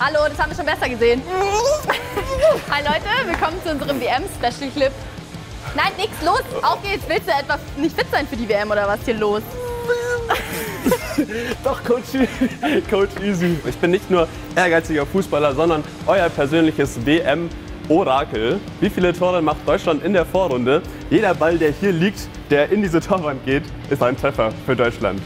haben wir schon besser gesehen. Hi Leute, willkommen zu unserem WM-Special-Clip. Nein, nix, los, auf geht's. Willst du etwas nicht fit sein für die WM oder was hier los? Doch, Coach, Coach Easy. Ich bin nicht nur ehrgeiziger Fußballer, sondern euer persönliches WM-Orakel. Wie viele Tore macht Deutschland in der Vorrunde? Jeder Ball, der hier liegt, der in diese Torwand geht, ist ein Treffer für Deutschland.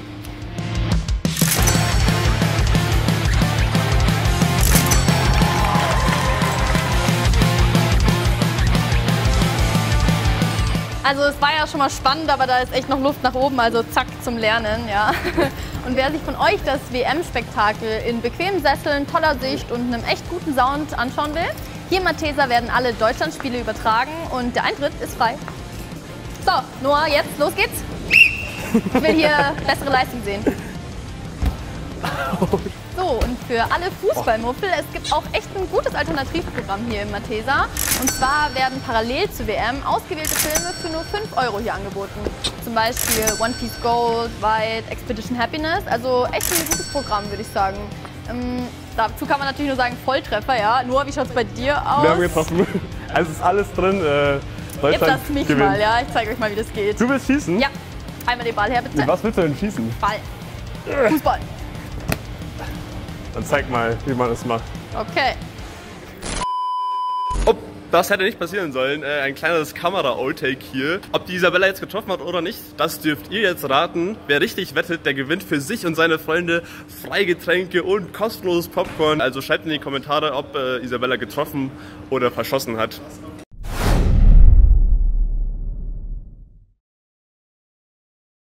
Also es war ja schon mal spannend, aber da ist echt noch Luft nach oben, also zack zum Lernen, ja. Und wer sich von euch das WM-Spektakel in bequemen Sesseln, toller Sicht und einem echt guten Sound anschauen will, hier in Mathesa werden alle Deutschlandspiele übertragen und der Eintritt ist frei. So, Noah, jetzt los geht's. Ich will hier bessere Leistung sehen. So, und für alle Fußballmuffel, es gibt auch echt ein gutes Alternativprogramm hier in Mathesa. Und zwar werden parallel zur WM ausgewählte Filme für nur 5 Euro hier angeboten. Zum Beispiel One Piece Gold, White, Expedition Happiness. Also echt ein gutes Programm, würde ich sagen. Ähm, dazu kann man natürlich nur sagen Volltreffer, ja. Noah, wie schaut es bei dir aus? Wir haben getroffen. Also es ist alles drin. Äh, Jetzt Deutschland lasst mich gewinnt. mal, ja. Ich zeige euch mal, wie das geht. Du willst schießen? Ja, einmal den Ball her, bitte. Was willst du denn schießen? Ball. Fußball. Dann zeig mal, wie man es macht. Okay. Oh, das hätte nicht passieren sollen. Äh, ein kleines Kamera-Outtake hier. Ob die Isabella jetzt getroffen hat oder nicht, das dürft ihr jetzt raten. Wer richtig wettet, der gewinnt für sich und seine Freunde Freigetränke und kostenloses Popcorn. Also schreibt in die Kommentare, ob äh, Isabella getroffen oder verschossen hat.